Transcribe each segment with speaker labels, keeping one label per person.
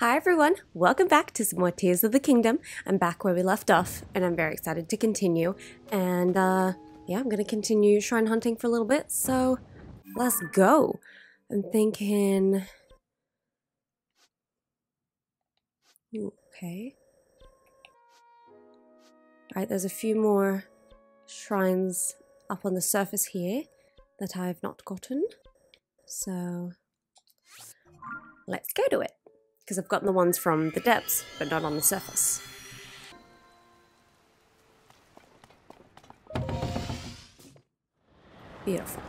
Speaker 1: Hi everyone, welcome back to some more Tears of the Kingdom. I'm back where we left off, and I'm very excited to continue. And uh, yeah, I'm gonna continue shrine hunting for a little bit, so let's go. I'm thinking. Okay. Alright, there's a few more shrines up on the surface here that I've not gotten. So let's go to it because I've gotten the ones from the depths, but not on the surface. Beautiful.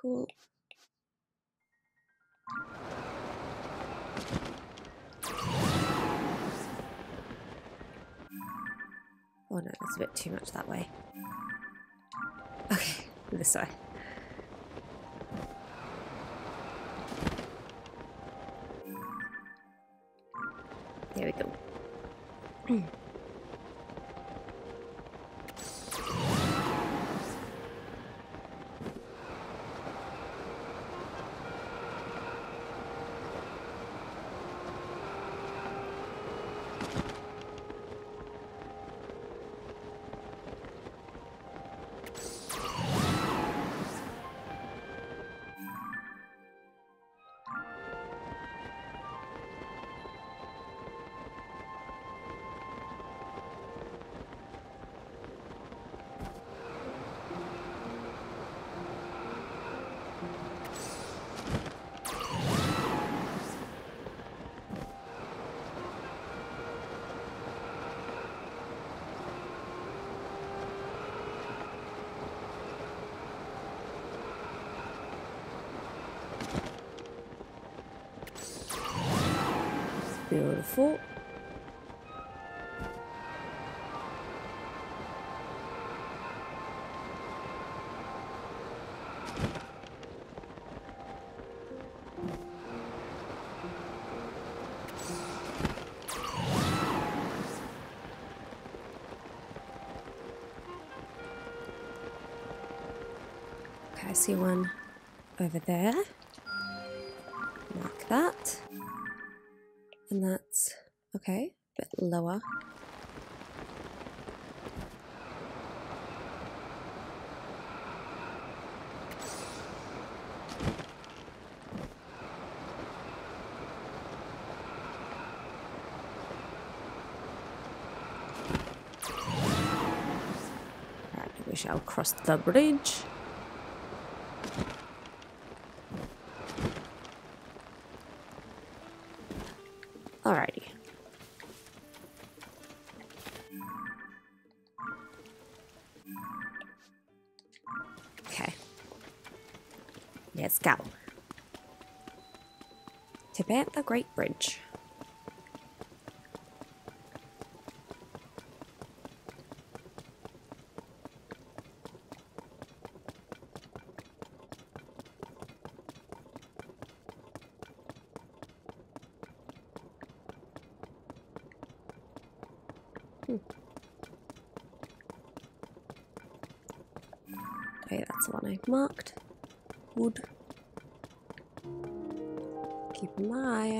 Speaker 1: Cool. Oh no, that's a bit too much that way. Okay, this way. There we go. see one over there. Mark that. And that's okay, a bit lower. Right, we shall cross the bridge. Alrighty. Okay. Let's go. Tibet the Great Bridge. Okay, that's the one I marked. Wood. Keep my eye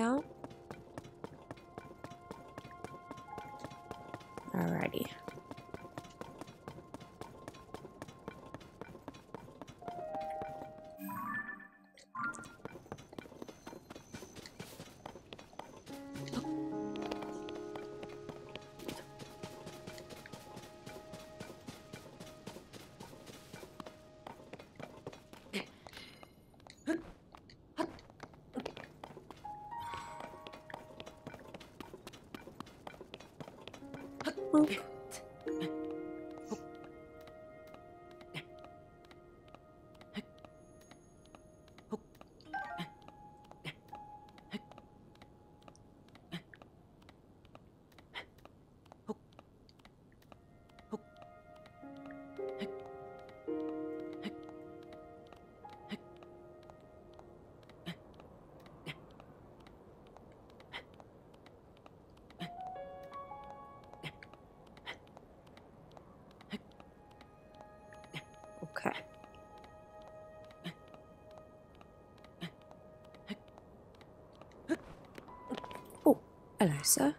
Speaker 1: Hello, sir.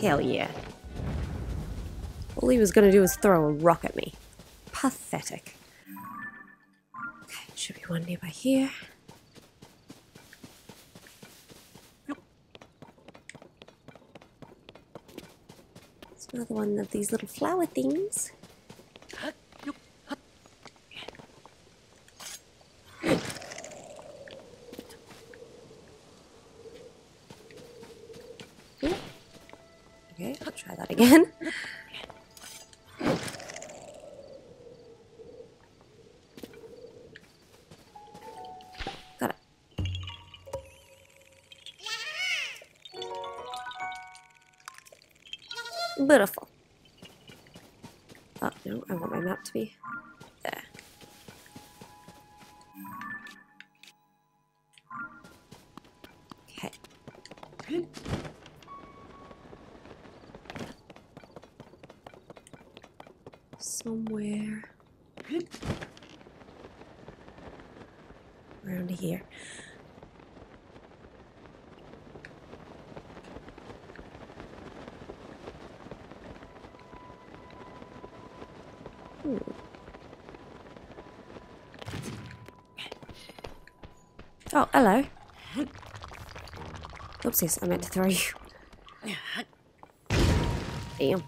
Speaker 1: Hell yeah. All he was to do was throw a rock at me. Pathetic. Okay, should be one nearby here. It's another one of these little flower things. Okay, I'll try that again. Oh, hello. Oopsies, I meant to throw you. Damn.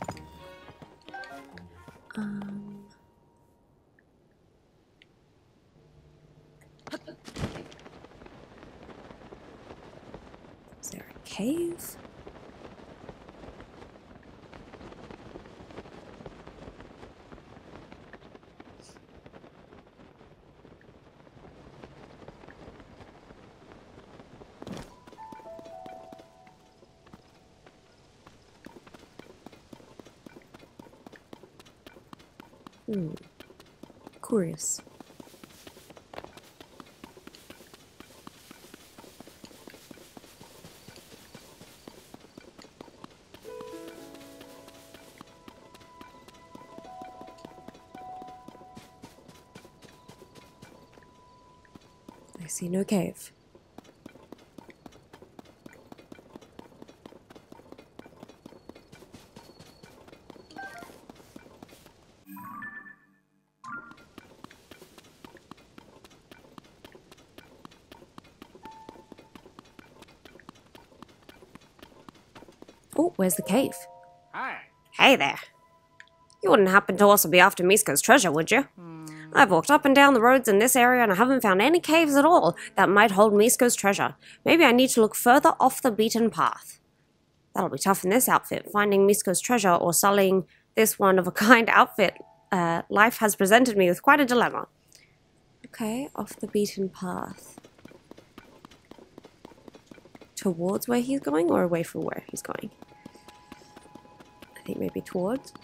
Speaker 1: Curious. I see no cave. Where's the cave?
Speaker 2: Hi.
Speaker 1: Hey there. You wouldn't happen to also be after Misko's treasure, would you? I've walked up and down the roads in this area and I haven't found any caves at all that might hold Misko's treasure. Maybe I need to look further off the beaten path. That'll be tough in this outfit, finding Misko's treasure or selling this one of a kind outfit. Uh, life has presented me with quite a dilemma. Okay, off the beaten path. Towards where he's going or away from where he's going? Think maybe towards.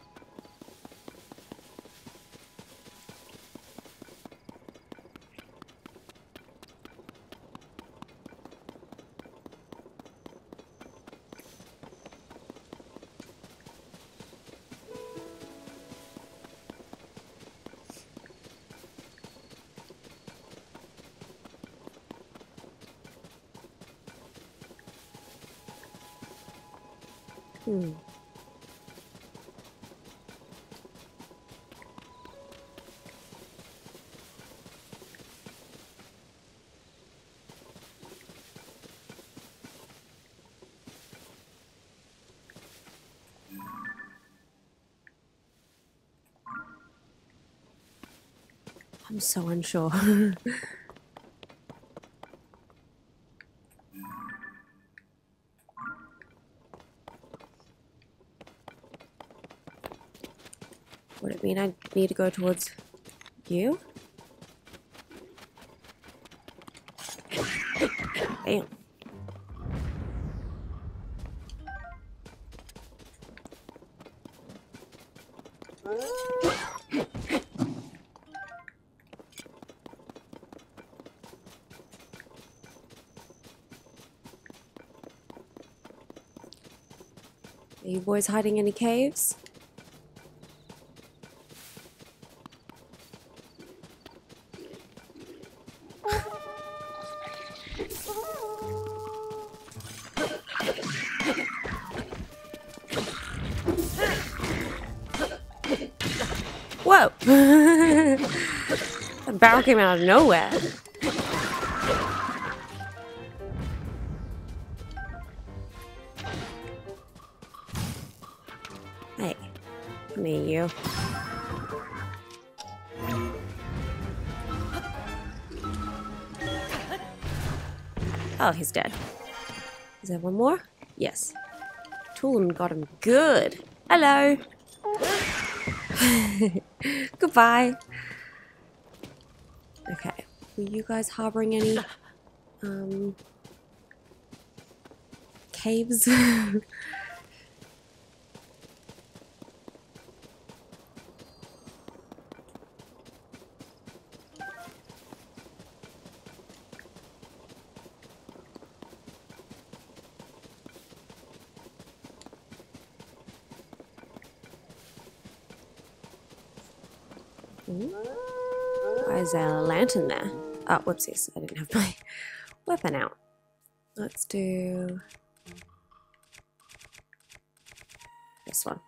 Speaker 1: I'm so unsure. Would it mean I need to go towards you? Damn. boys hiding in the caves? Whoa! A barrel came out of nowhere. Oh, he's dead. Is there one more? Yes. Tulin got him good. Hello. Goodbye. Okay. Were you guys harboring any um caves? Why is there a lantern there? Oh, whoopsies. I didn't have my weapon out. Let's do this one.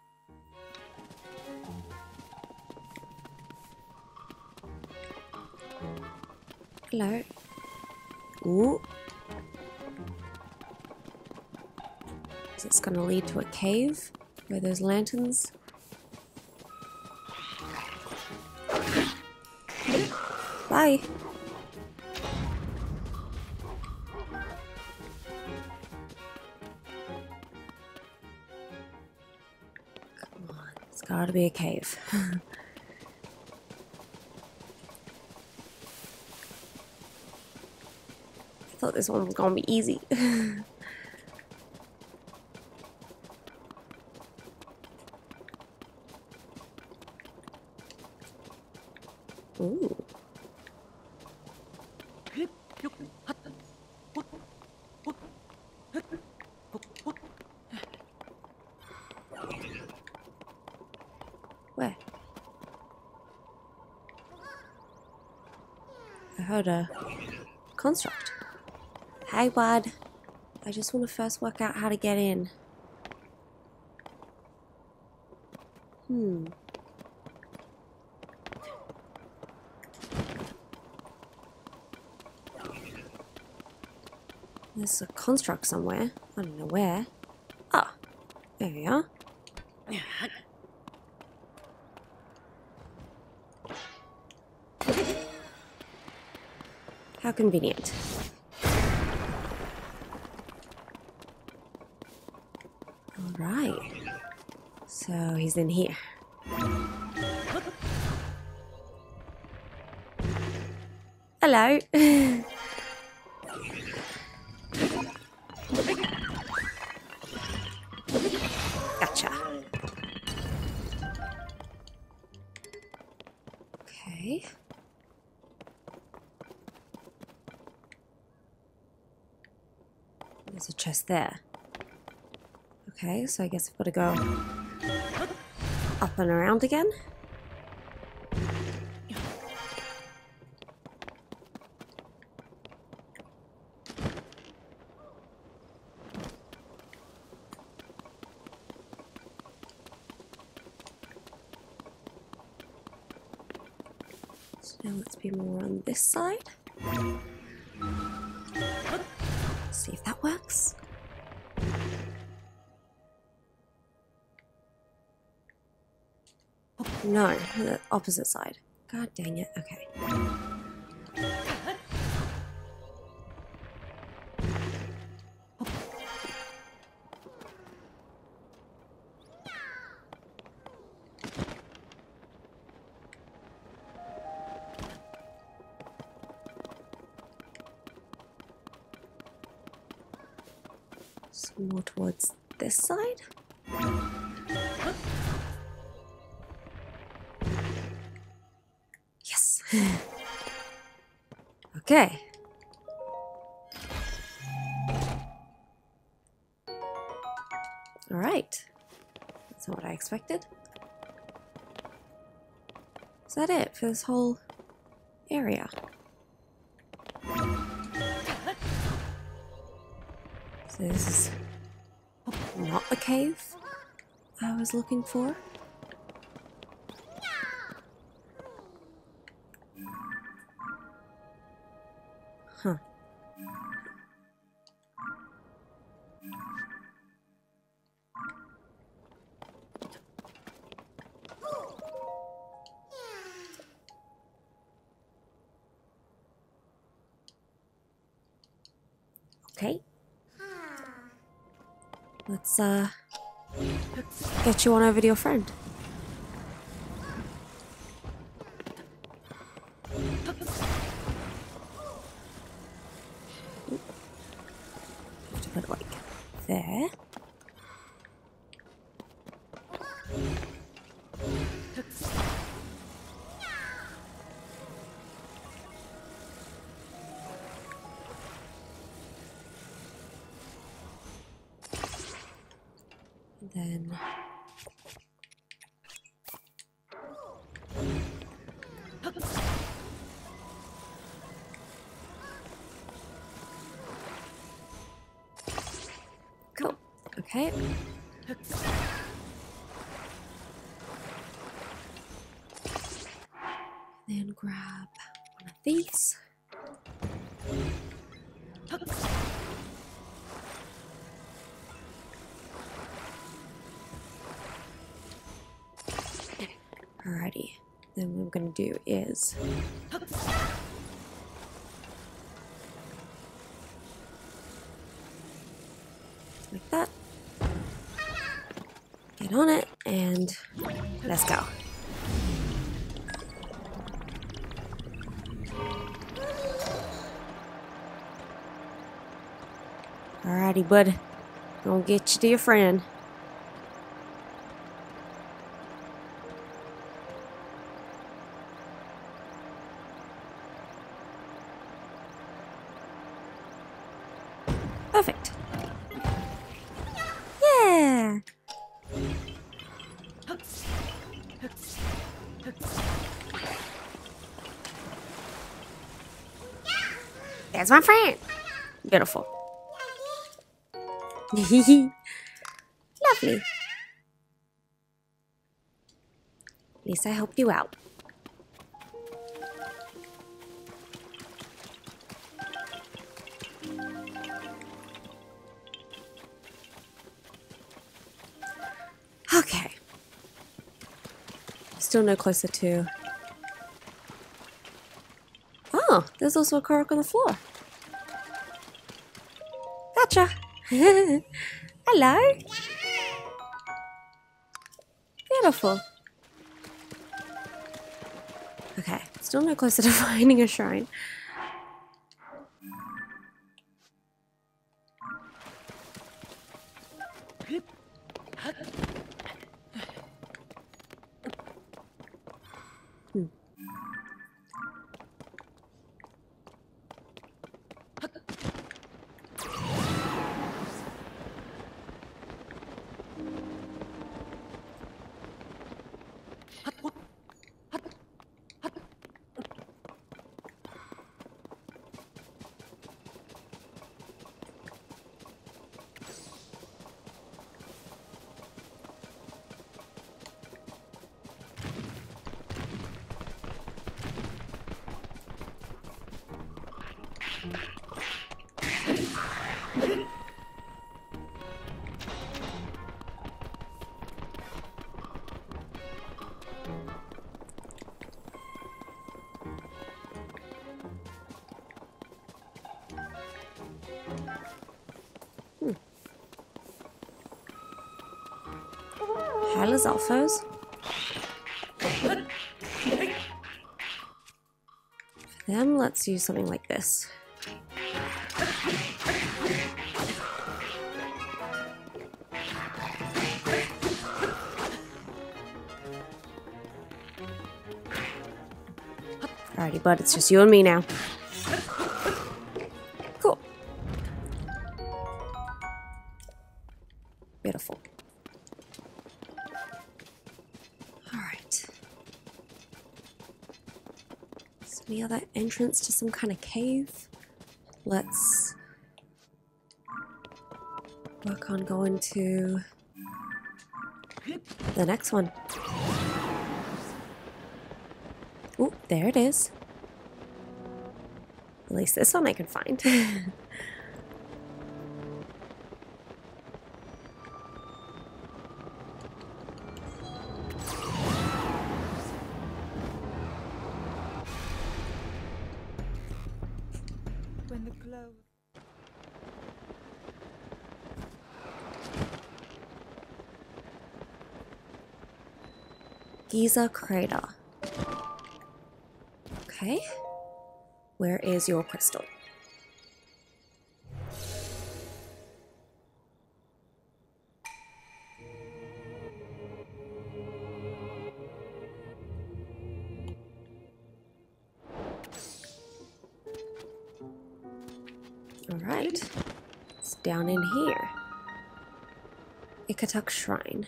Speaker 1: Hello. Ooh. Is this going to lead to a cave where there's lanterns? Bye. Come on, it's gotta be a cave. I thought this one was gonna be easy. Ooh. Where? I heard a construct. Hey, bud. I just want to first work out how to get in. Hmm. There's a construct somewhere. I don't know where. Ah, there we are. How convenient. Alright. In here. Hello. gotcha. Okay. There's a chest there. Okay, so I guess I've got to go up and around again. So now let's be more on this side. See if that works. No, the opposite side. God dang it. Okay. For this whole area? So this is not the cave I was looking for. You on over to your friend. Okay. Then grab one of these. Alrighty. Then what I'm gonna do is like that. Get on it and let's go. Alrighty, bud. Gonna get you to your friend. There's my friend. Beautiful. Lovely. At least I helped you out. Okay. Still no closer to. Oh, there's also a Korok on the floor. Gotcha. Hello. Beautiful. Okay, still no closer to finding a shrine. Alphos. For them, let's use something like this. Alrighty, bud, it's just you and me now. To some kind of cave? Let's work on going to the next one. Oh, there it is. At least this one I can find. Gisa crater. Okay. Where is your crystal? Alright. It's down in here. Ikatak Shrine.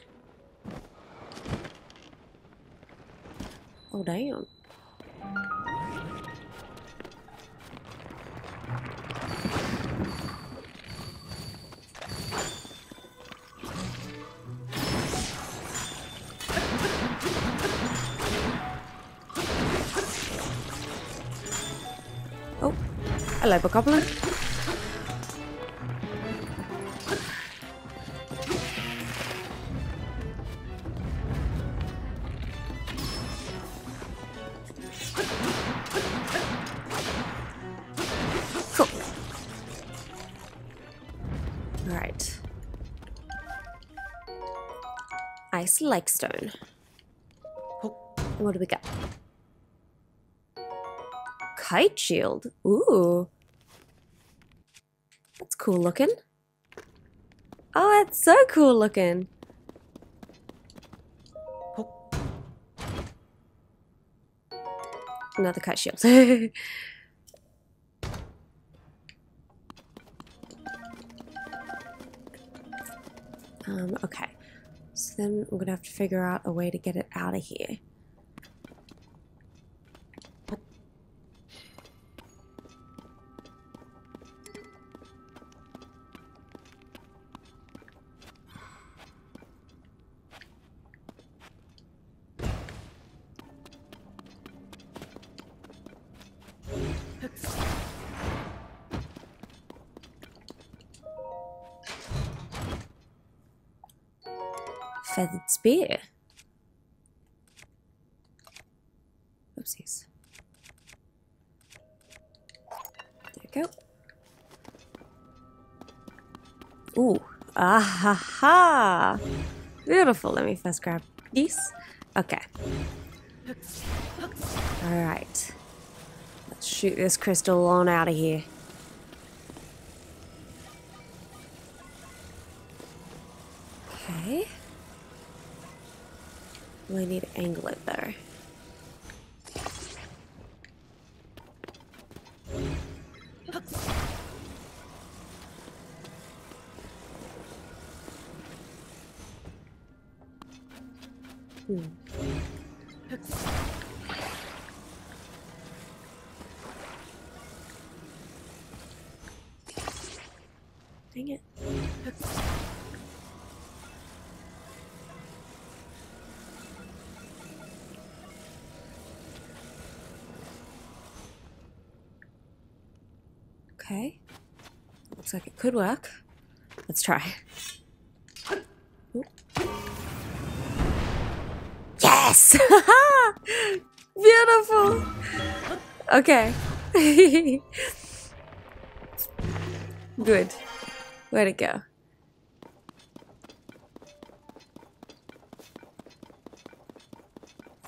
Speaker 1: Oh, damn. Oh, hello, Bokoblin. Lake Stone. What do we got? Kite shield. Ooh. That's cool looking. Oh, that's so cool looking. Another kite shield. um, okay. Then I'm gonna have to figure out a way to get it out of here. Oopsies. There we go. Ooh. Ah ha ha. Beautiful. Let me first grab these. Okay. Alright. Let's shoot this crystal on out of here. We need to angle it though. Looks like it could work. Let's try. Oop. Yes! Beautiful! Okay. Good. Way to go.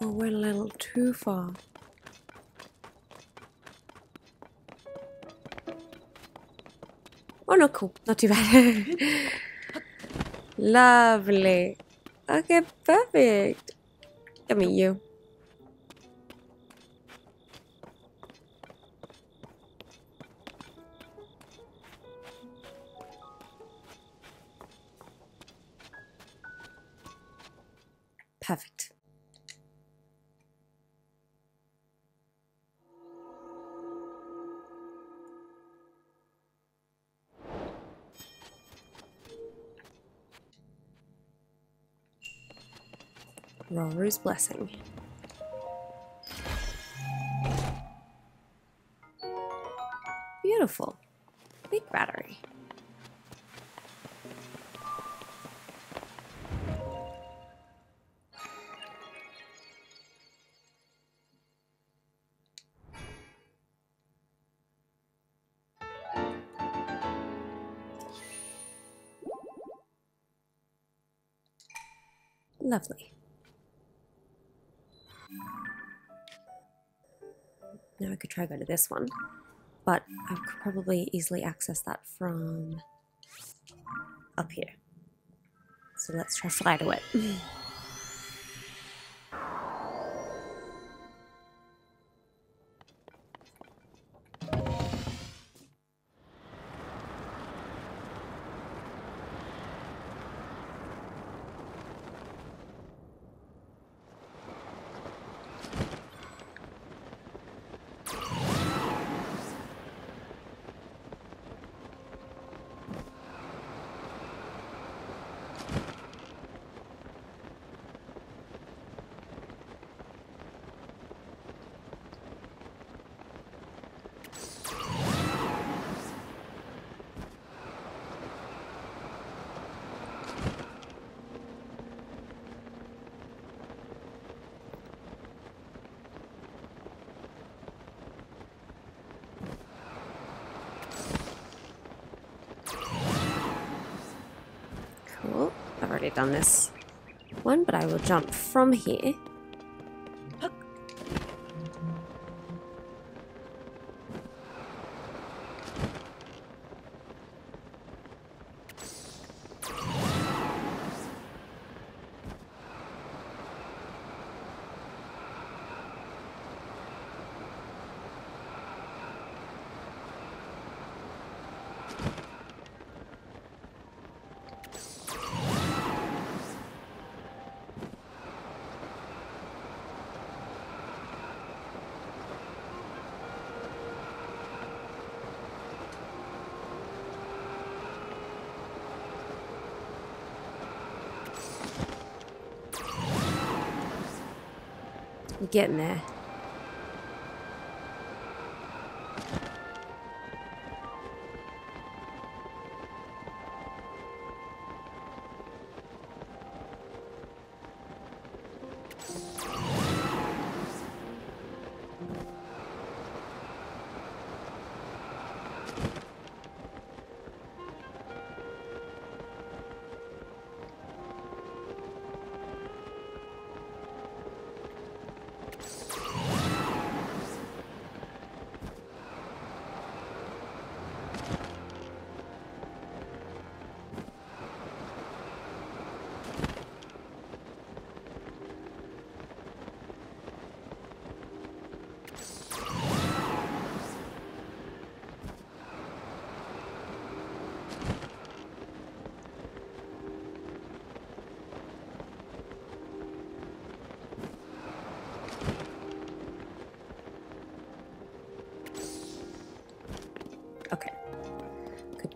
Speaker 1: Oh, we're a little too far. No, cool. Not too bad. Lovely. Okay, perfect. Give me you. Rauru's blessing. Beautiful. Big battery. Lovely. Could try go to this one, but I could probably easily access that from up here. So let's try fly to it. Done this one, but I will jump from here. Getting there.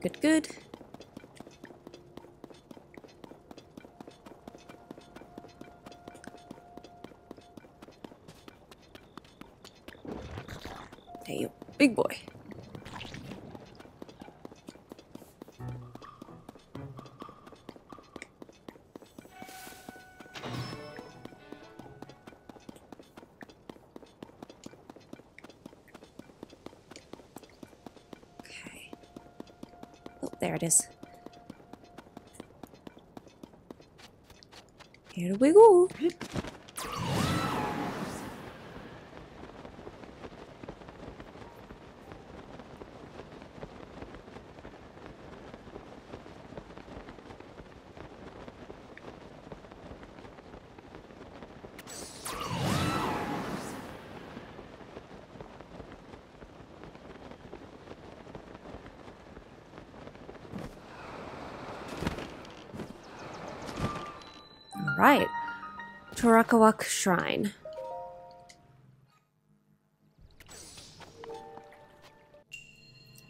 Speaker 1: Good, good. Hey, you big boy. There it is. Here we go. All right. Torakawak Shrine.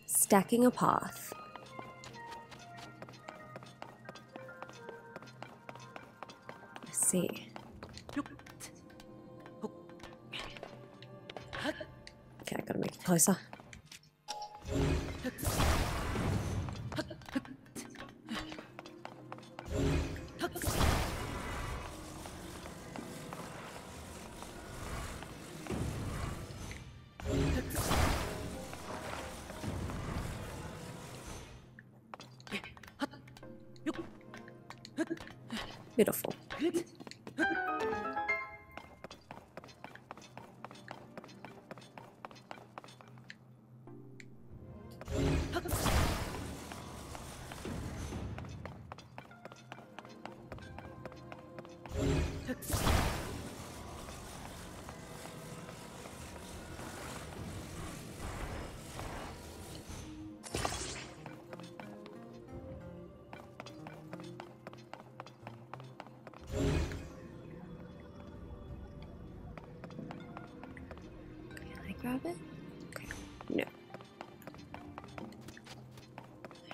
Speaker 1: Stacking a path. Let's see. Okay, I gotta make it closer.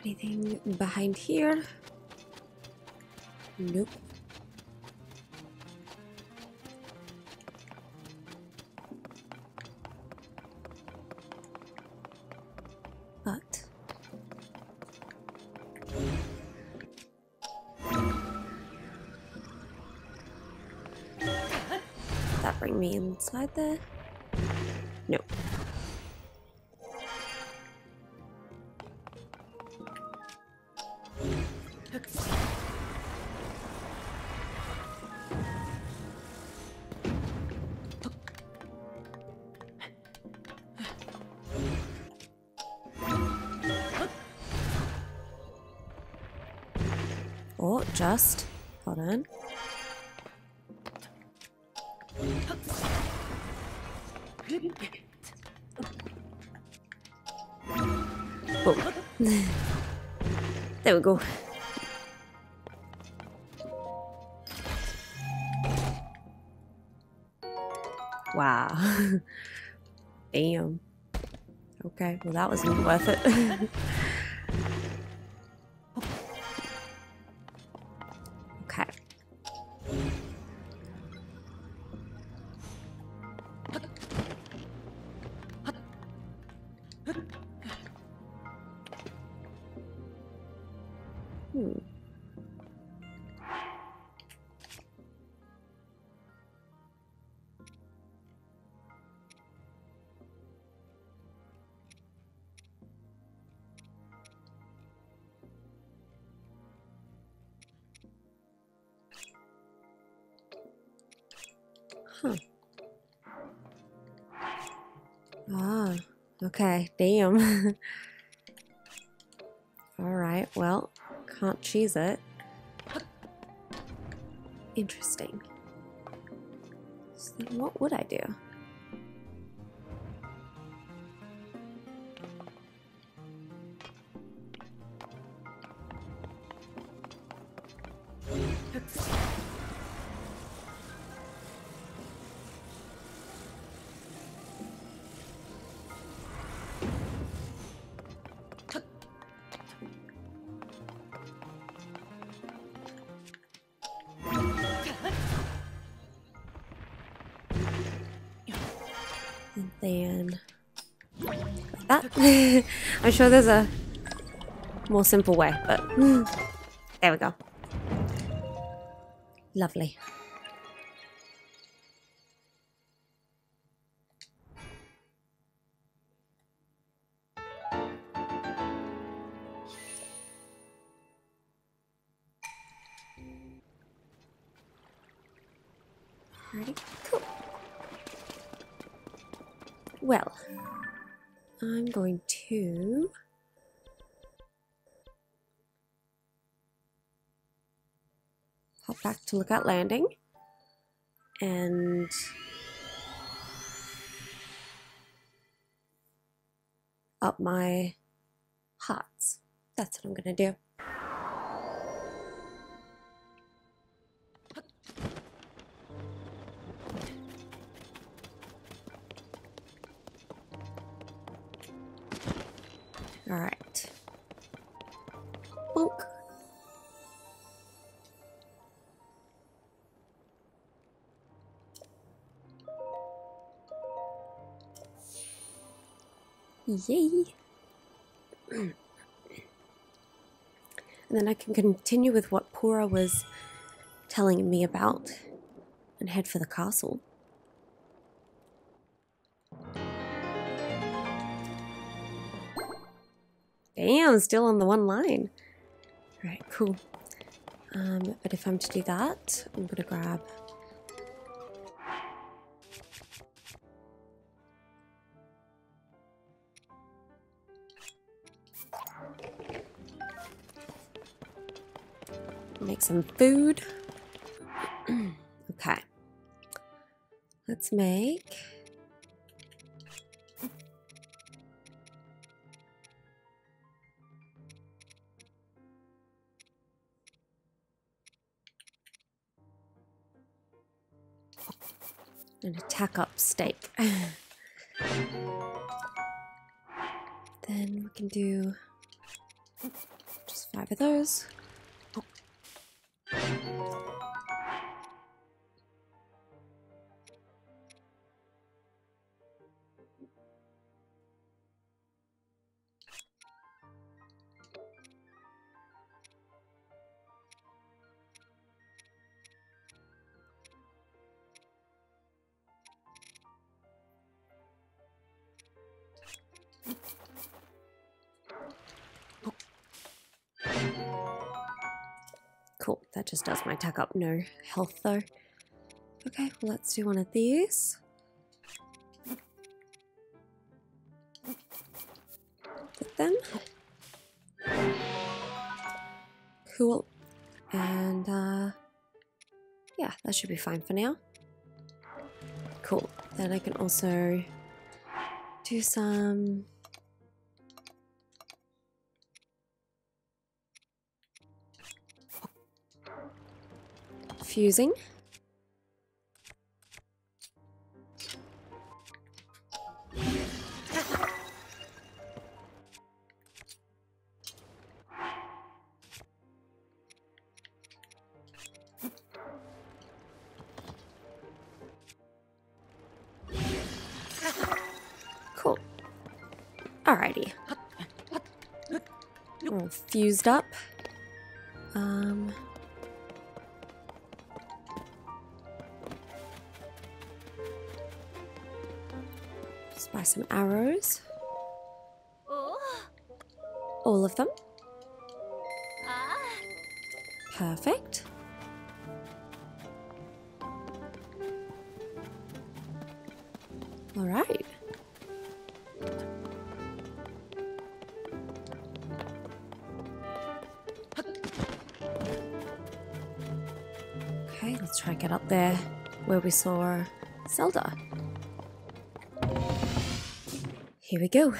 Speaker 1: Anything behind here? Nope. Inside there? No. Oh, just hold on. there we go. Wow. Damn. Okay, well that wasn't worth it. Damn. All right. Well, can't cheese it. Interesting. So what would I do? And like that. I'm sure there's a more simple way, but there we go. Lovely. Going to. Hop back to Lookout Landing and up my hearts. That's what I'm gonna do. Yay! and then I can continue with what Purah was telling me about and head for the castle. Damn, still on the one line. All right, cool. Um, but if I'm to do that, I'm gonna grab some food. okay. Let's make an attack up steak. then we can do just five of those. That just does my attack up. No health though. Okay, well, let's do one of these. Put them. Cool. And, uh, yeah, that should be fine for now. Cool. Then I can also do some fusing. Cool. Alrighty. All fused up. Some arrows. Oh. All of them. Ah. Perfect. All right. Okay, let's try and get up there where we saw Zelda. Here we go.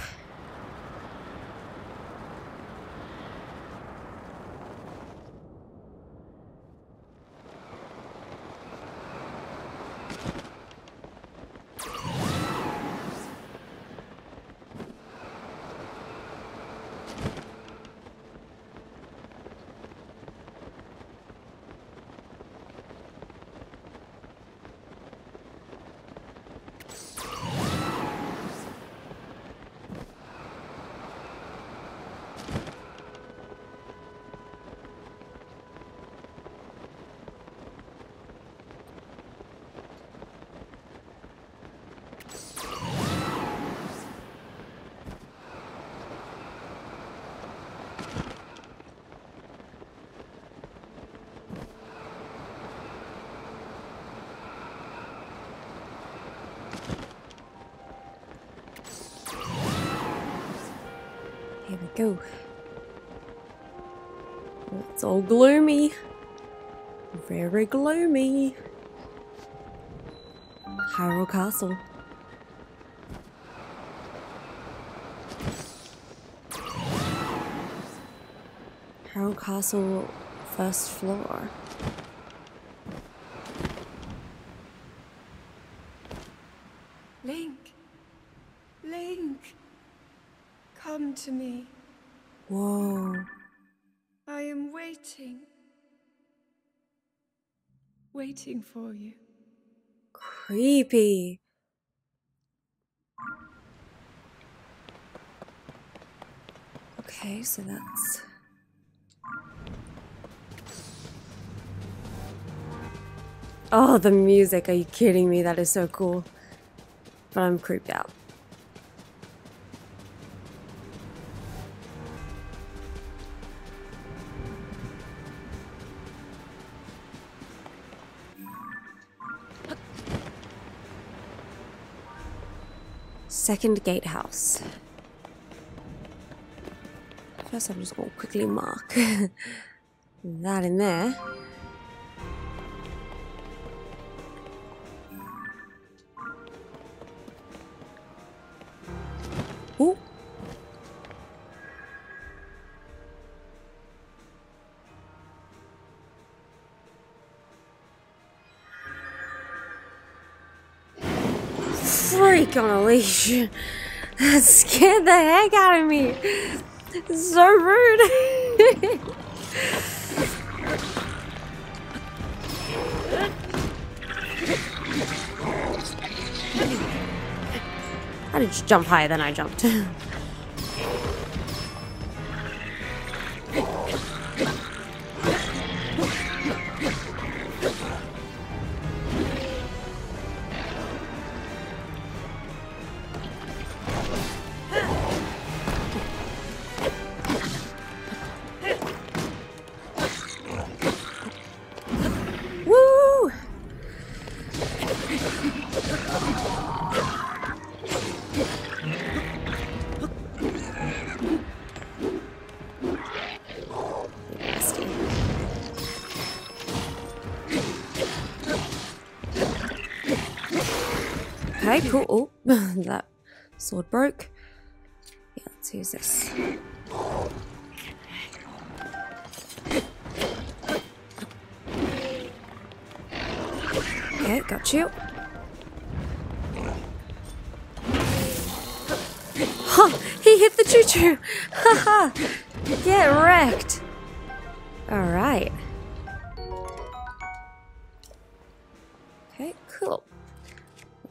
Speaker 1: Go. It's all gloomy. Very gloomy. Hyrule Castle. Hyrule Castle, first floor.
Speaker 2: waiting for you.
Speaker 1: Creepy. Okay, so that's... Oh, the music. Are you kidding me? That is so cool. But I'm creeped out. Second gatehouse. First, I'm just going to quickly mark that in there. That scared the heck out of me. So rude. I did jump higher than I jumped. Okay, cool. Oh, that sword broke. Yeah, let's use this. Okay, got you. Huh, he hit the choo-choo! Haha! Get wrecked! Alright.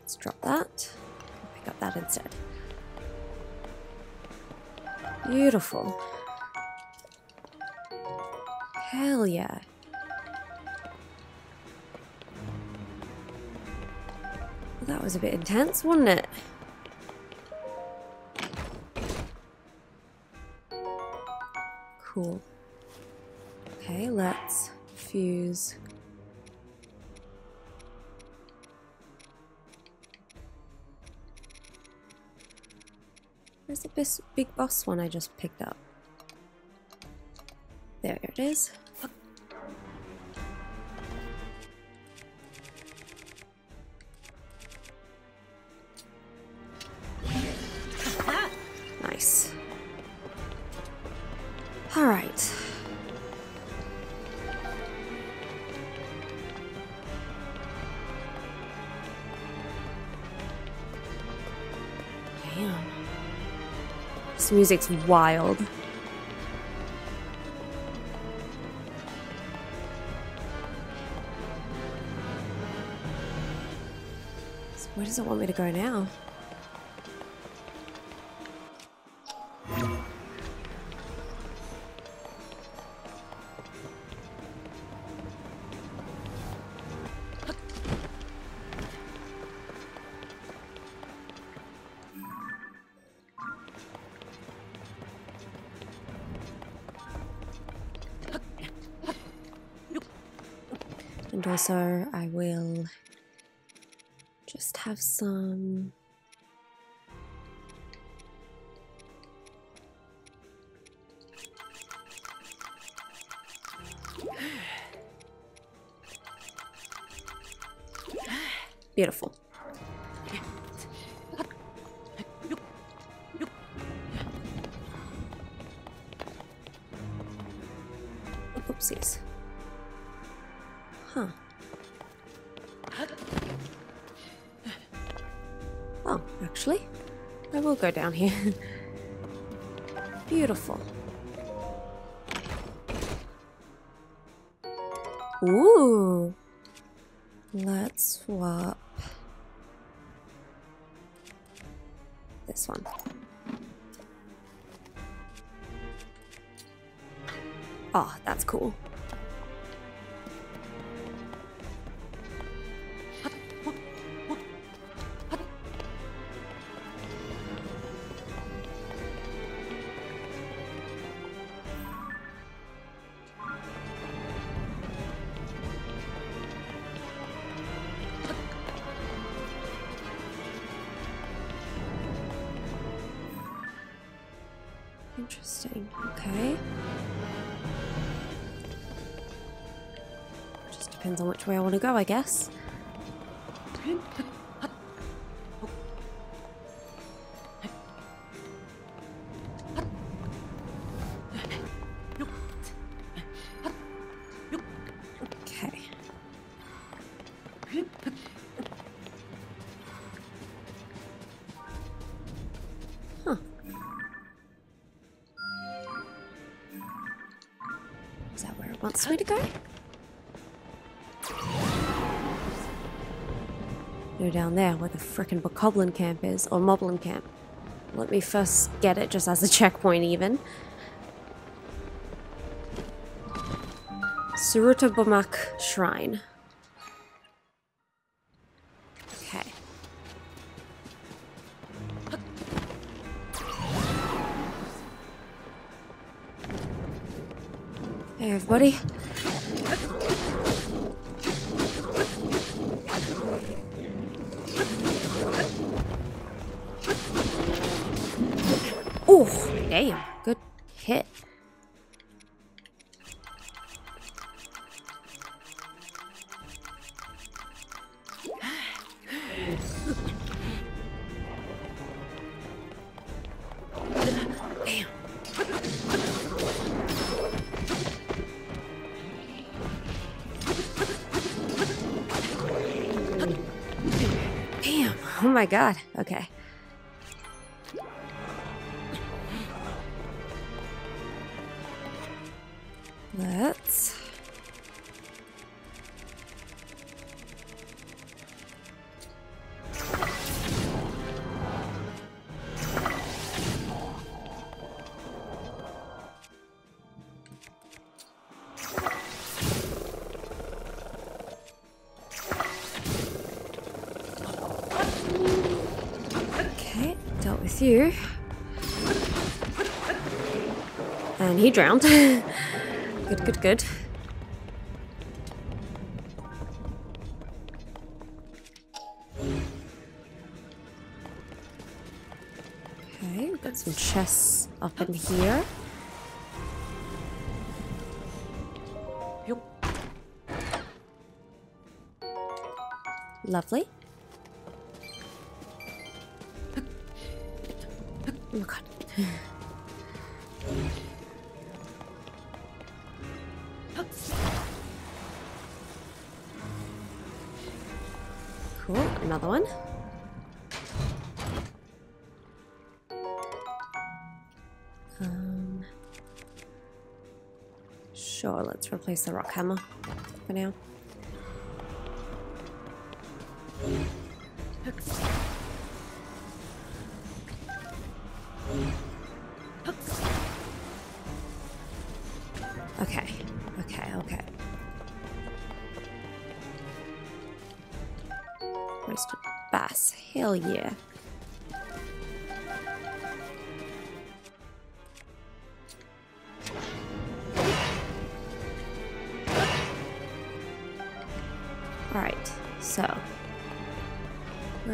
Speaker 1: Let's drop that. Pick up that instead. Beautiful. Hell yeah. That was a bit intense, wasn't it? Cool. Okay, let's fuse. Where's the big boss one I just picked up? There it is. Music's wild. Where does it want me to go now? Also, I will just have some. Beautiful. Go down here. Beautiful. Ooh. Let's swap this one. Oh, that's cool. Go, I guess. Down there where the frickin' Bokoblin camp is, or Moblin camp. Let me first get it just as a checkpoint, even. Suruta Bamak Shrine. Okay. Hey, everybody. My god. You. And he drowned. good, good, good. Okay, we've got some chests up in here. Lovely. Let's the rock hammer for now. Okay, okay, okay. Roasted bass, hell yeah.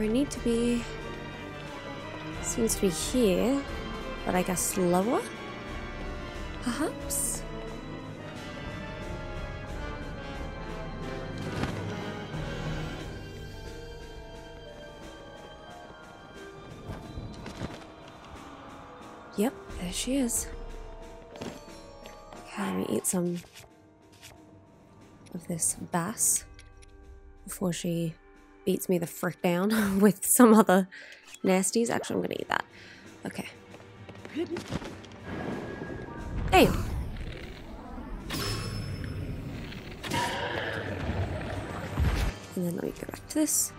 Speaker 1: I need to be seems to be here, but I guess lower? Perhaps? Yep, there she is. Okay, let me eat some of this bass before she beats me the frick down with some other nasties. Actually, I'm gonna eat that. Okay. Damn. And then let me go back to this.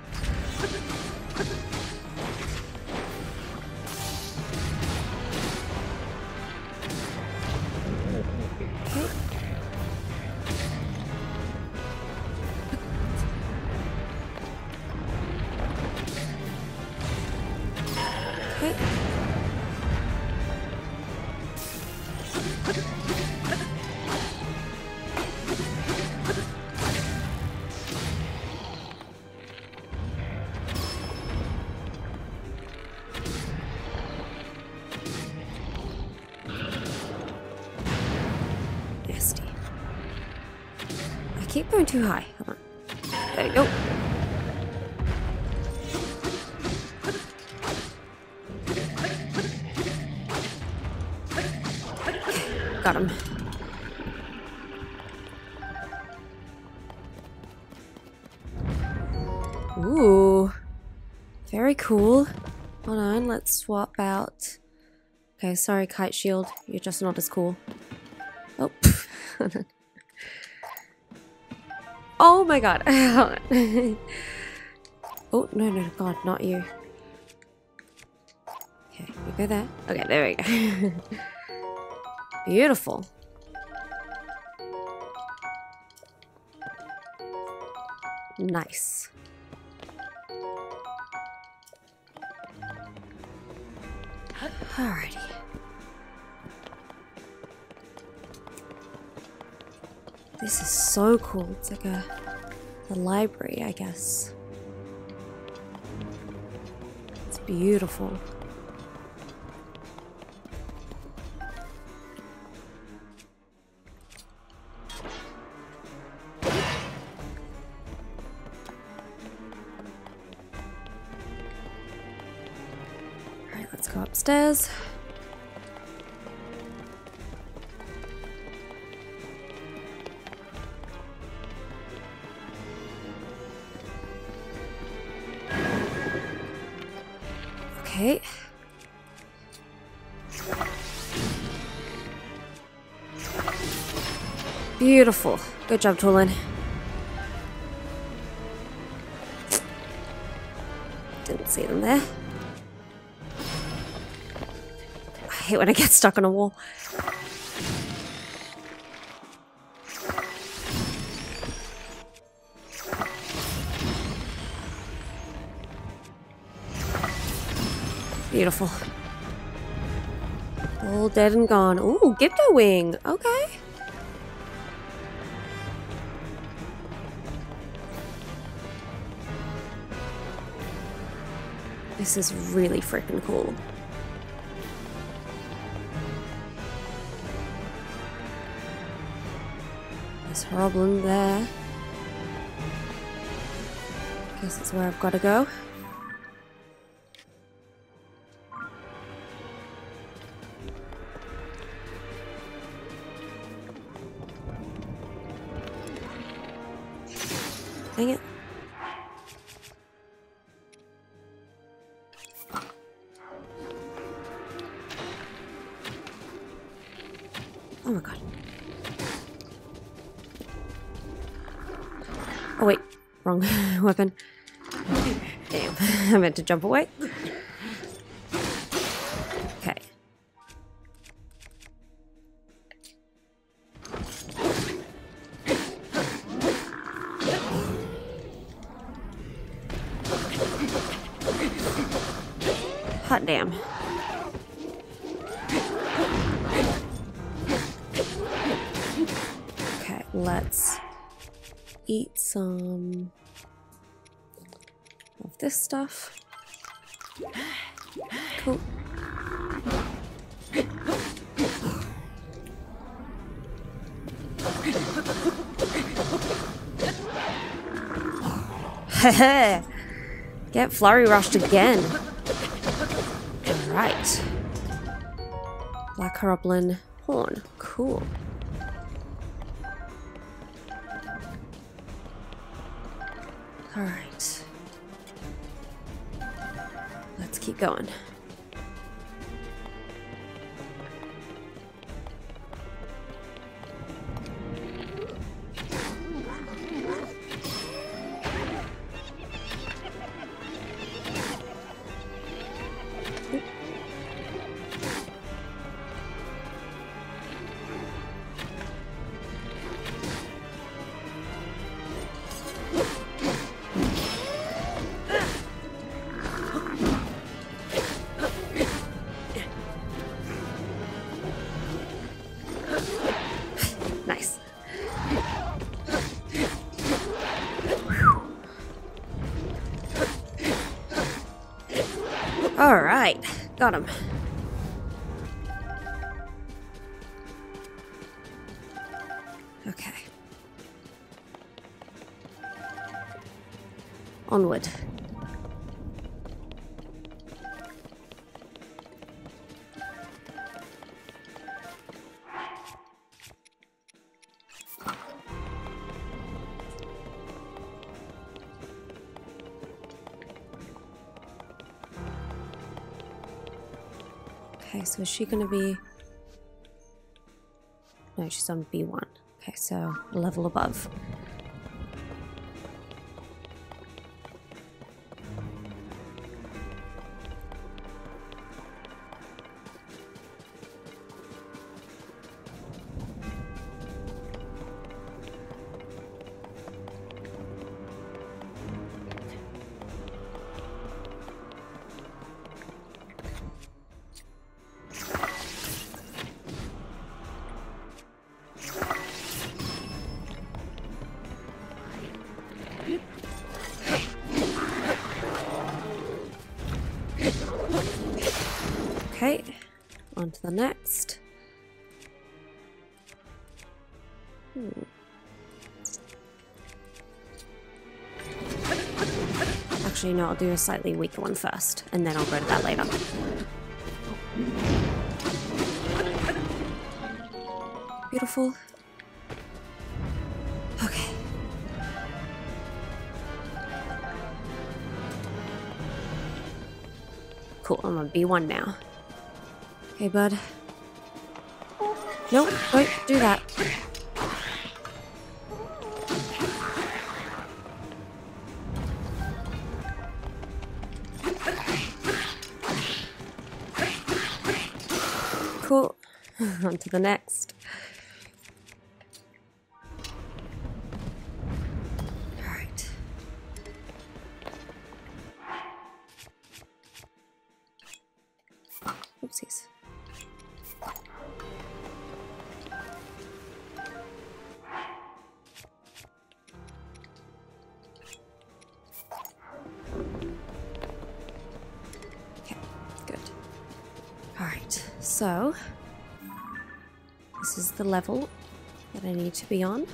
Speaker 1: Keep going too high. Hold on. There we go. Got him. Ooh. Very cool. Hold on, let's swap out. Okay, sorry, Kite Shield. You're just not as cool. Oh. oh my god. oh, no, no, god, not you. Okay, you go there. Okay, there we go. Beautiful. Nice. Alrighty. This is so cool. It's like a, a library, I guess. It's beautiful. Alright, let's go upstairs. Beautiful. Good job, Tulin. Didn't see them there. I hate when I get stuck on a wall. Beautiful. All dead and gone. Ooh, Gibdo Wing. Okay. This is really freaking cool. There's Horriblin there. Guess that's where I've got to go. Dang it. Wrong weapon. Damn, I meant to jump away. This stuff. Cool. Get flurry rushed again. Alright. Black Horriblin horn. Cool. Keep going. Got him. So is she gonna be... No, she's on B1. Okay, so a level above. I'll do a slightly weaker one first, and then I'll go to that later. Beautiful. Okay. Cool, I'm on B1 now. Hey, bud. Nope, don't do that. To the next. Level that I need to be on.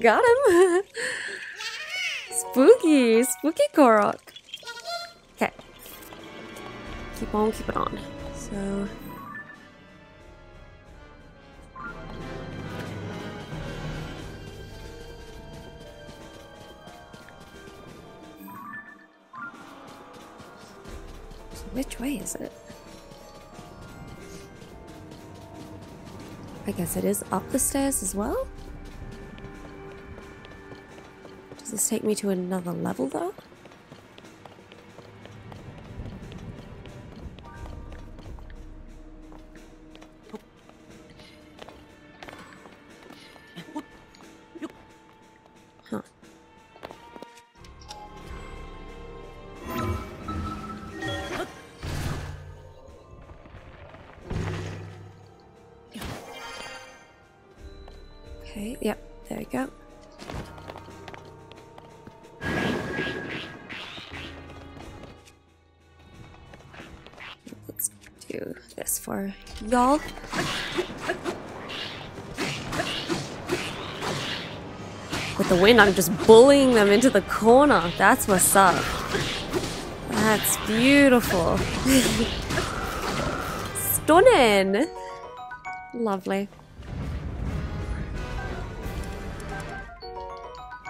Speaker 1: Got him. Spooky, spooky Korok. Okay, keep on, keep it on. So. So which way is it? I guess it is up the stairs as well? Does this take me to another level though? Y'all. With the wind, I'm just bullying them into the corner. That's what's up. That's beautiful. Stunning. Lovely.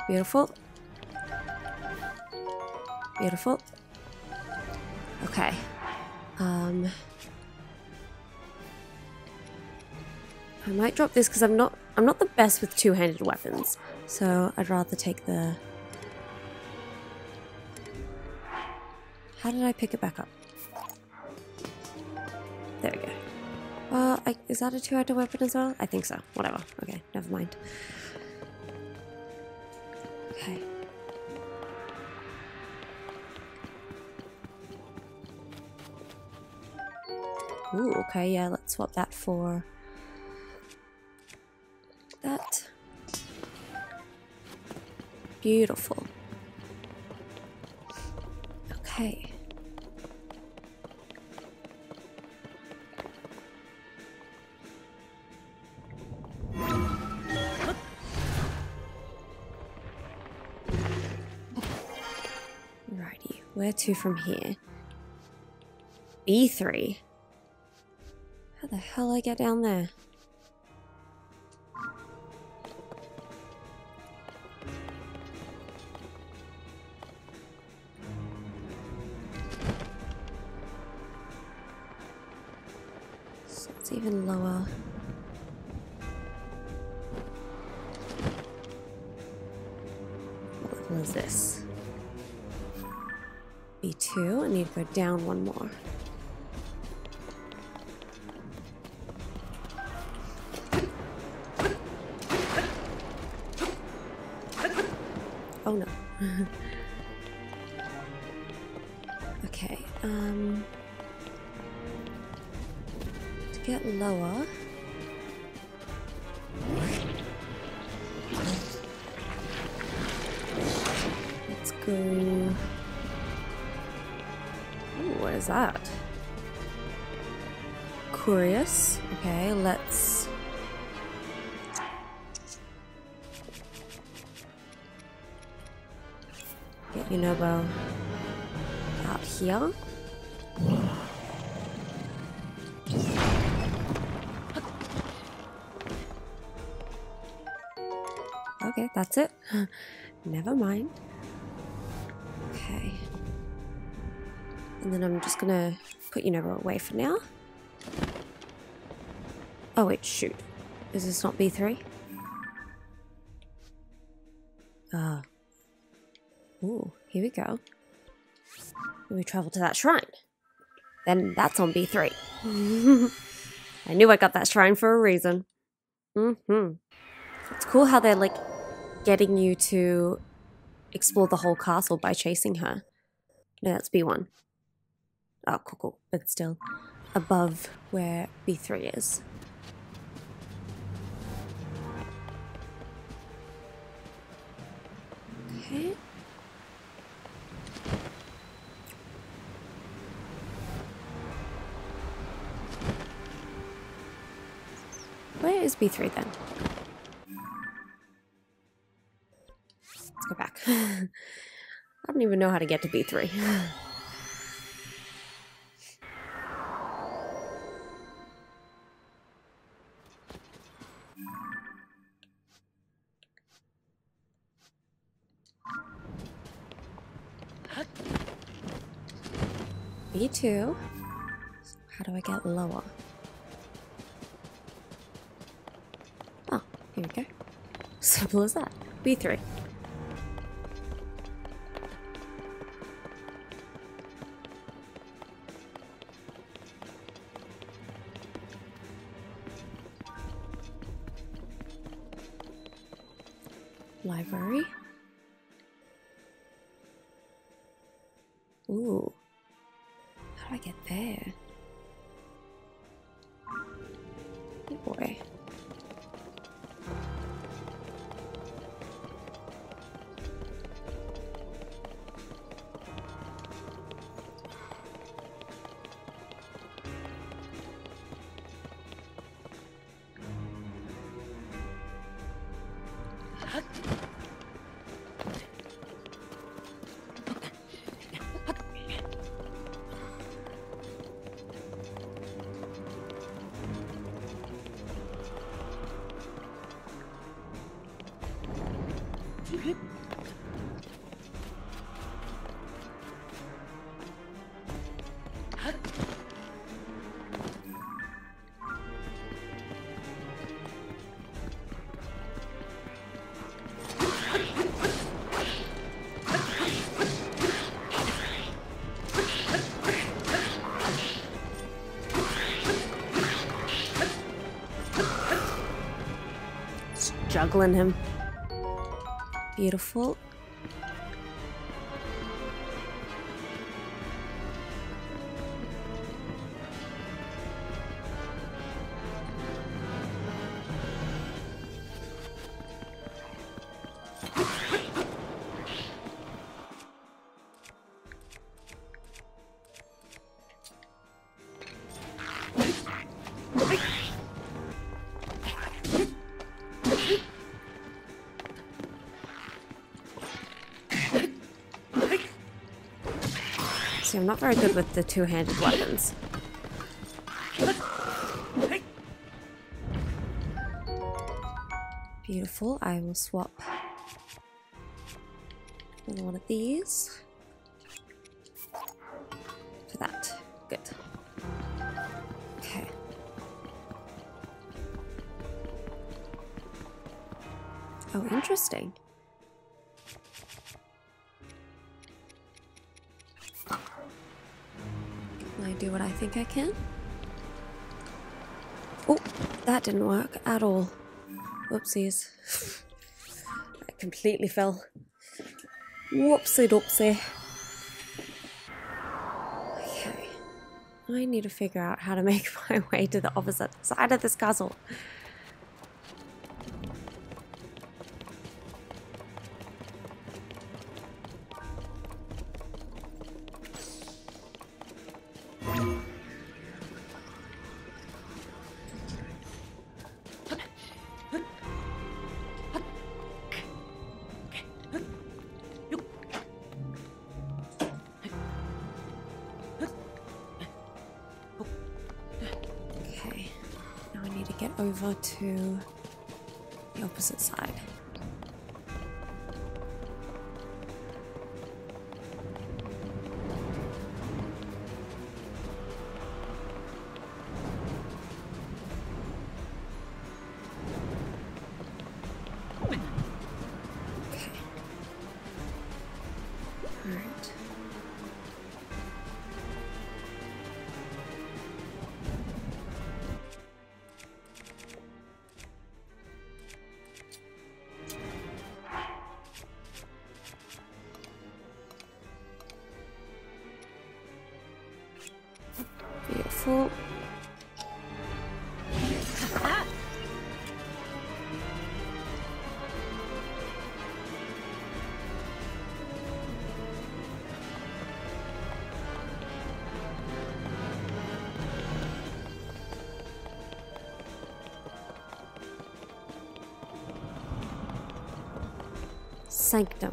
Speaker 1: Beautiful. Beautiful. Okay. Um I might drop this because I'm not I'm not the best with two-handed weapons. So I'd rather take the How did I pick it back up? There we go. Well, I, is that a two-handed weapon as well? I think so. Whatever. Okay, never mind. Okay. Ooh, okay, yeah, let's swap that for that. Beautiful. Okay. Righty, where to from here? B3. How the hell I get down there? Even lower. What level is this? B2. I need to go down one more. Gonna put Yunobo away for now. Oh wait, shoot. Is this not B3? Ah. Ooh, here we go. When we travel to that shrine. Then that's on B3. I knew I got that shrine for a reason. Mm-hmm. It's cool how they're like getting you to explore the whole castle by chasing her. No, that's B1. Oh, cool, cool. But still above where B3 is. Okay. Where is B3 then? Let's go back. I don't even know how to get to B3. B2. How do I get lower? Oh, here we go. Simple as that. B3. Library. Juggling him. Beautiful. I'm not very good with the two-handed weapons. Beautiful. I will swap another one of these for that. Good. Okay. Oh, interesting. Think I can? Oh, that didn't work at all. Whoopsies. I completely fell. Whoopsie doopsie. Okay. I need to figure out how to make my way to the opposite side of this castle. Over to the opposite side. Sanctum.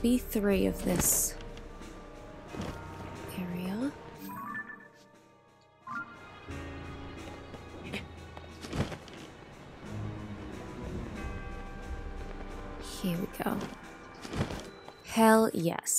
Speaker 1: It's B3 of this area. Here we go. Hell yes.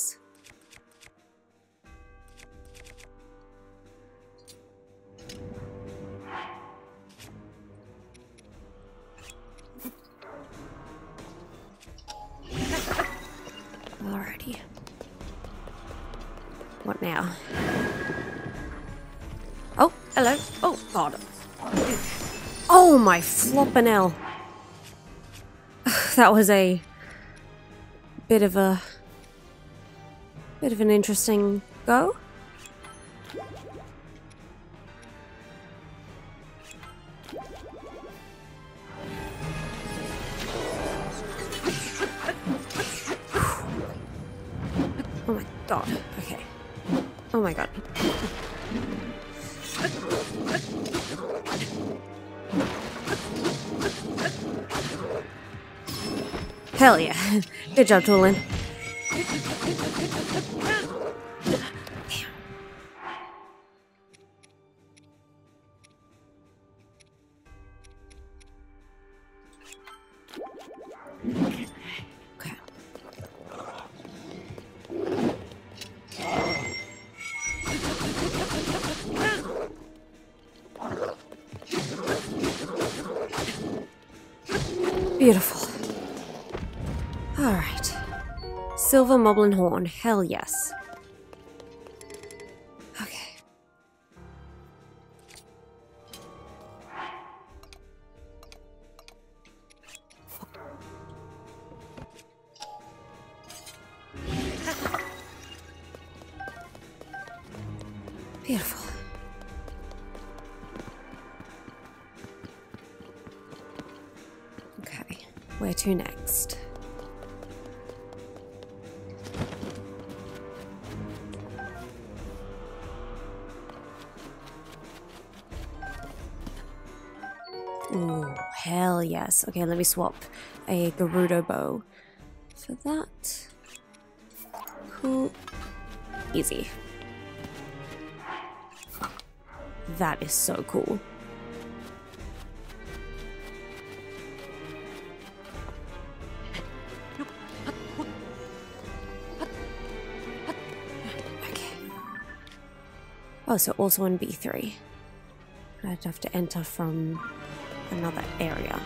Speaker 1: My flopping hell. That was a bit of a bit of an interesting go. Oh my god. Okay. Oh my god. Hell yeah. Good job, Tulin. Silver Moblin Horn. Hell yes. Okay, let me swap a Gerudo bow for that. Cool. Easy. That is so cool. Okay. Oh, so also in B3. I'd have to enter from another area.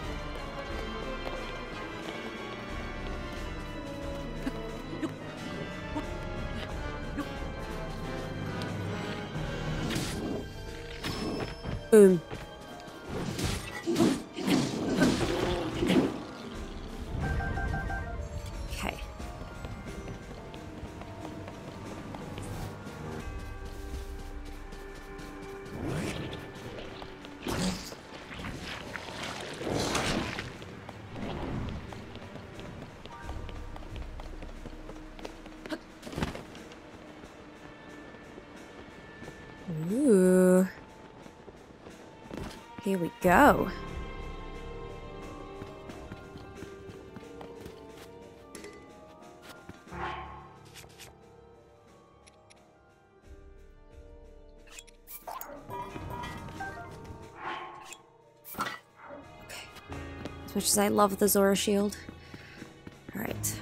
Speaker 1: Boom. Okay. Ooh. Here we go. Much as I love the Zora shield. Alright.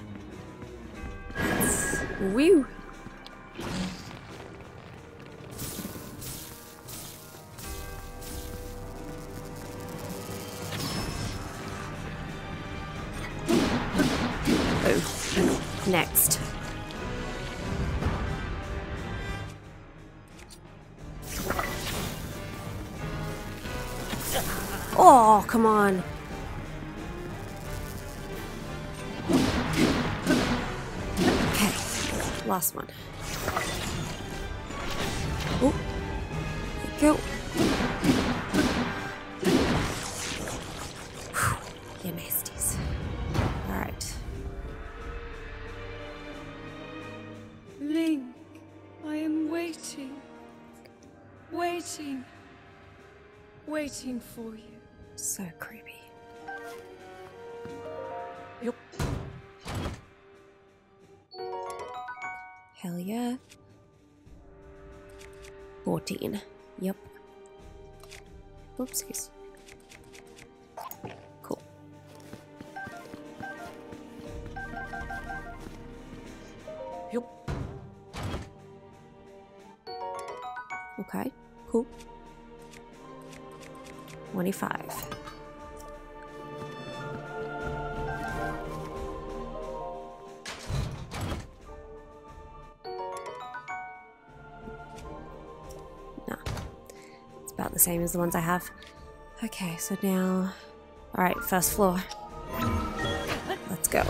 Speaker 1: Woo! 14. Yep. Oopsies. The ones I have. Okay, so now. Alright, first floor. Let's go.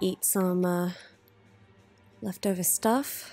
Speaker 1: Eat some uh, leftover stuff.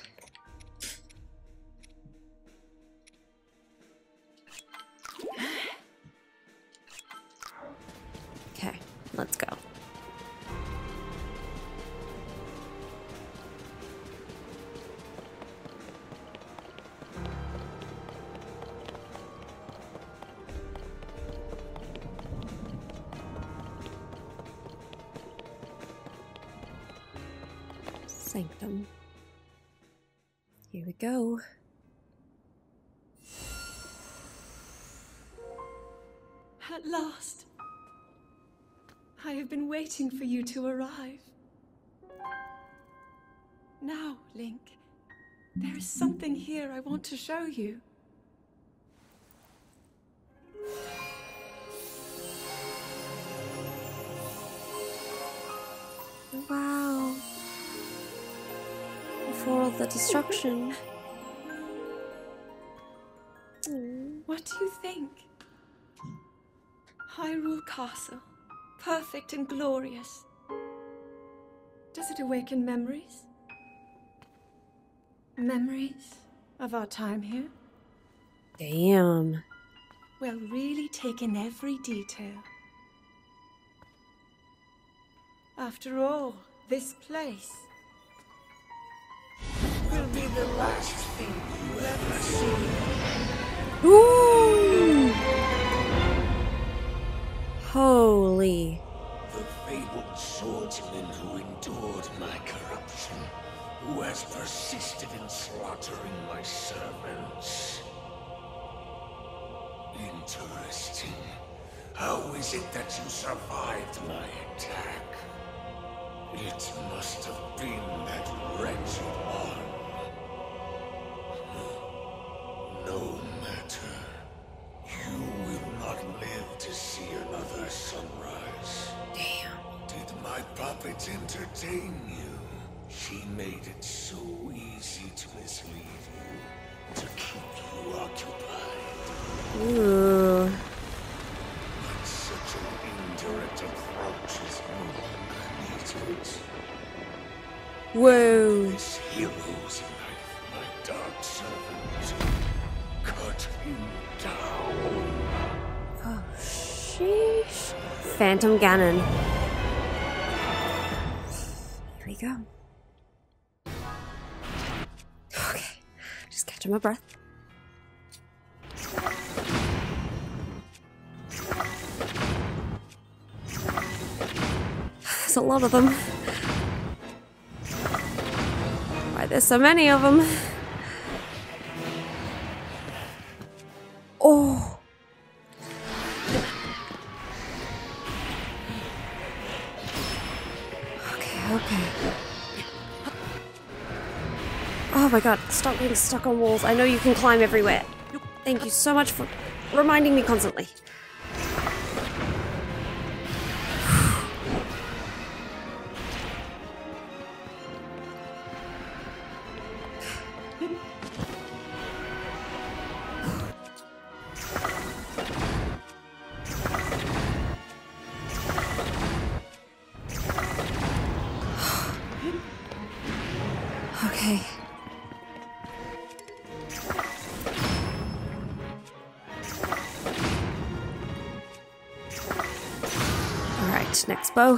Speaker 2: Waiting for you to arrive. Now, Link, there is something here I want to show you.
Speaker 1: Wow. Before all the destruction.
Speaker 2: What do you think? Hyrule Castle, perfect and glorious. Does it awaken memories? Memories of our time here?
Speaker 1: Damn.
Speaker 2: Well, really take in every detail. After all, this place will be the last thing you ever see.
Speaker 1: Ooh. Holy.
Speaker 3: The fabled swordsman who endured my corruption, who has persisted in slaughtering my servants. Interesting. How is it that you survived my attack? It must have been that wretched one. No entertain you? She made it so easy to mislead you, to keep you occupied.
Speaker 1: Ooh.
Speaker 3: But such an indirect approach is no longer needed.
Speaker 1: Whoa.
Speaker 3: This hero's life, my dark servant, cut him down.
Speaker 1: Oh, sheesh. Phantom Ganon. We go. Okay. Just catching my breath. There's a lot of them. Why there's so many of them? My god, stop getting stuck on walls. I know you can climb everywhere. Thank you so much for reminding me constantly. Bow.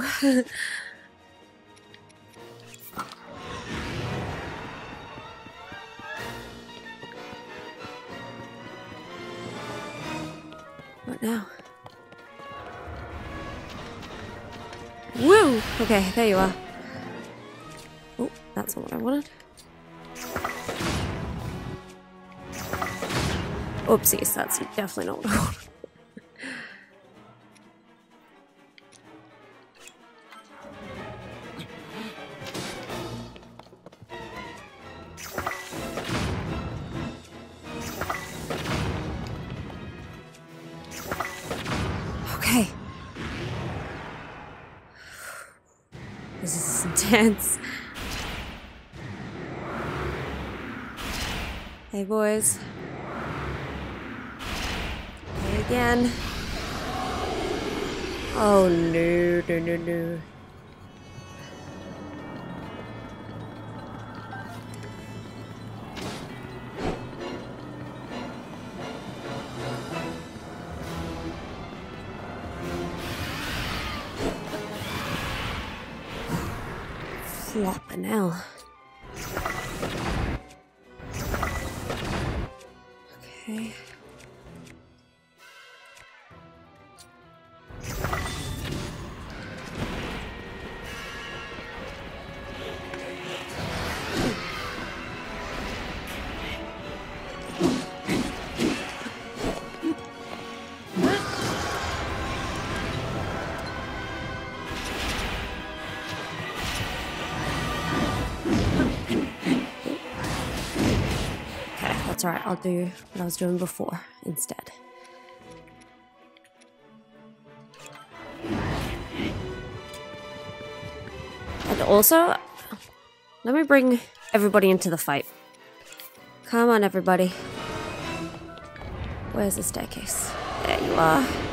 Speaker 1: what now? Woo! Okay, there you are. Oh, that's not what I wanted. Oopsies, that's definitely not what I wanted. Intense. Hey, boys. Hey again. Oh, no, no, no, no. Alright, I'll do what I was doing before instead. And also, let me bring everybody into the fight. Come on, everybody. Where's the staircase? There you are.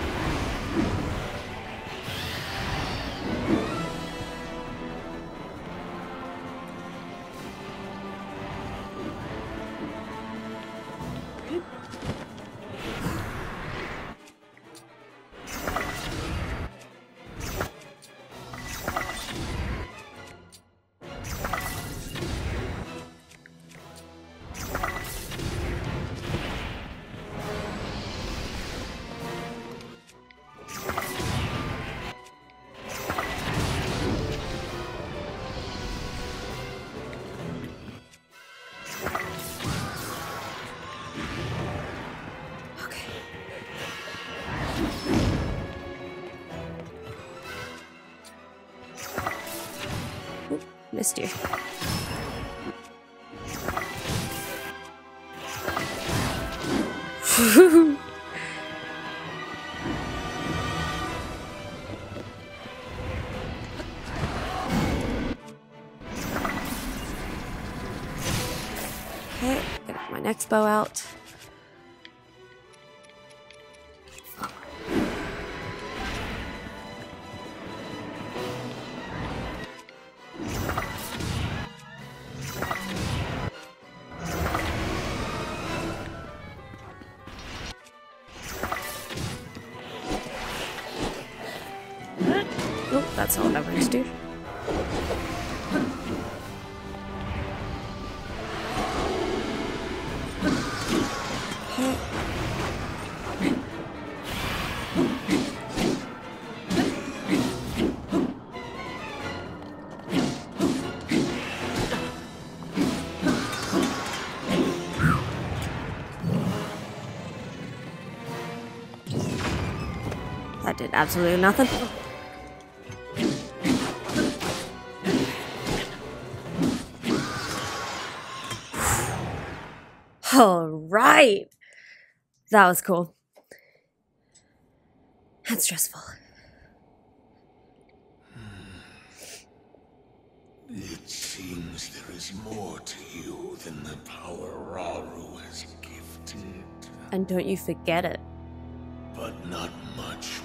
Speaker 1: Bow out. Absolutely nothing. All right. That was cool. That's stressful.
Speaker 3: It seems there is more to you than the power Rauru has gifted,
Speaker 1: And don't you forget it.
Speaker 3: but not much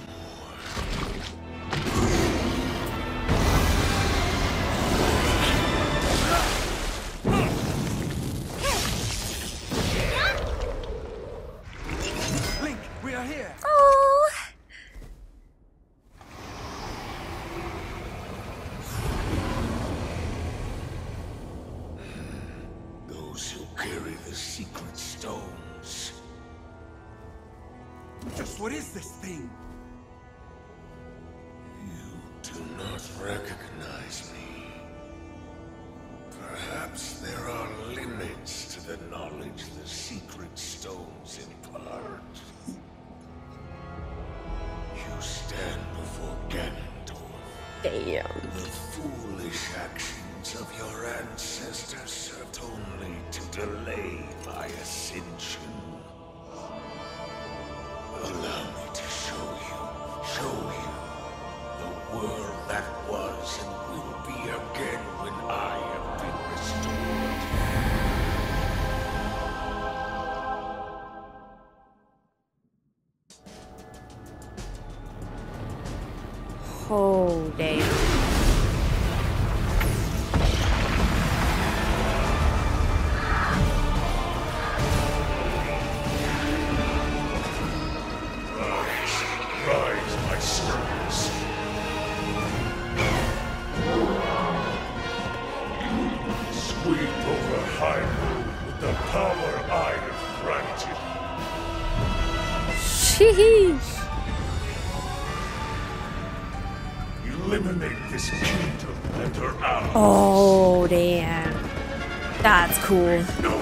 Speaker 1: cool.
Speaker 3: No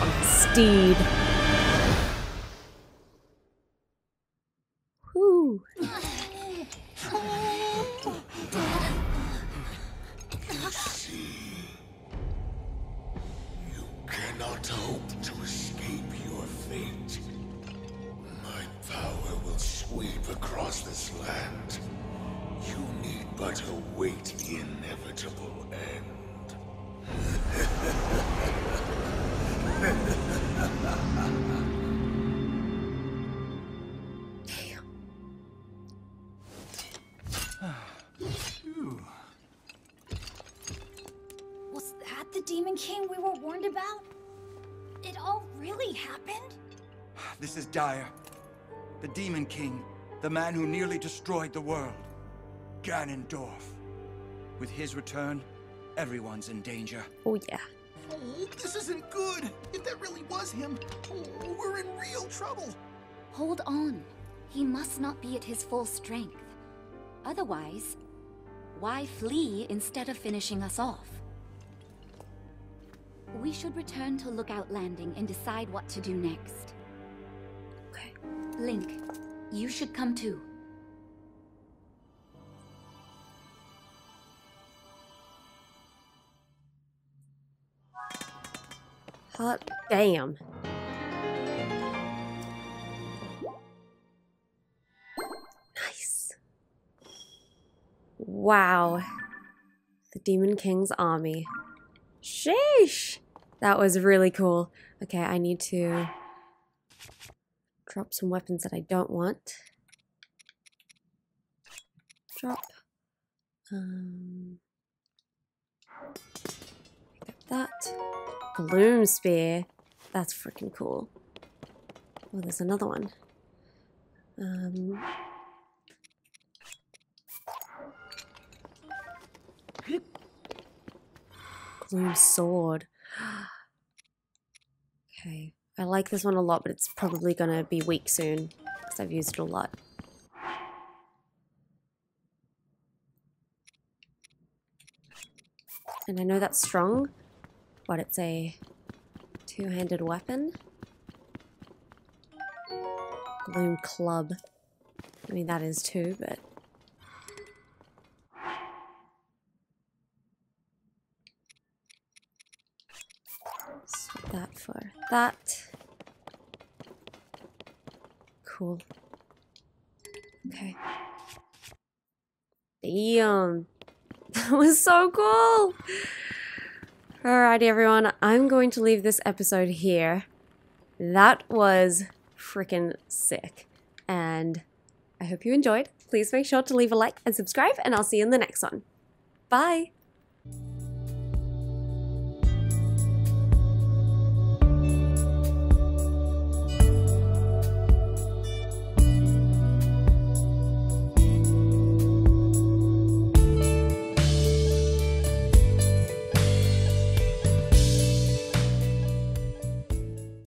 Speaker 1: on his steed.
Speaker 4: The Demon King we were warned about? It all really happened?
Speaker 5: This is dire. The Demon King, the man who nearly destroyed the world. Ganondorf. With his return, everyone's in danger.
Speaker 1: Oh yeah.
Speaker 6: Oh, this isn't good. If that really was him, oh, we're in real trouble.
Speaker 4: Hold on. He must not be at his full strength. Otherwise, why flee instead of finishing us off? We should return to Lookout Landing and decide what to do next.
Speaker 1: Okay.
Speaker 4: Link, you should come too.
Speaker 1: Hot damn. Nice. Wow. The Demon King's army. Sheesh. That was really cool. Okay, I need to drop some weapons that I don't want. Drop. Um, pick up that. Gloom Spear. That's freaking cool. Oh, there's another one. Um, Gloom Sword. Okay. I like this one a lot, but it's probably gonna be weak soon because I've used it a lot. And I know that's strong, but it's a two-handed weapon. Gloom Club. I mean, that is too, but... Swap that for that. Cool. Okay. Damn. That was so cool! Alrighty, everyone. I'm going to leave this episode here. That was freaking sick. And I hope you enjoyed. Please make sure to leave a like and subscribe, and I'll see you in the next one. Bye!